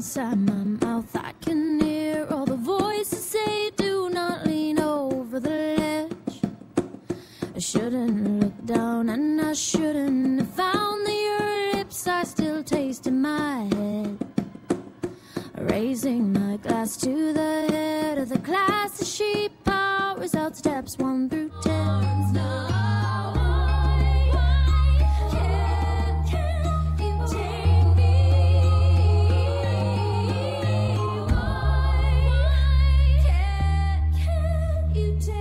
inside my mouth. I can hear all the voices say, Do not lean over the ledge. I shouldn't look down and I shouldn't have found your lips I still taste in my head. Raising my glass to the head of the class as she powers out steps one through. you take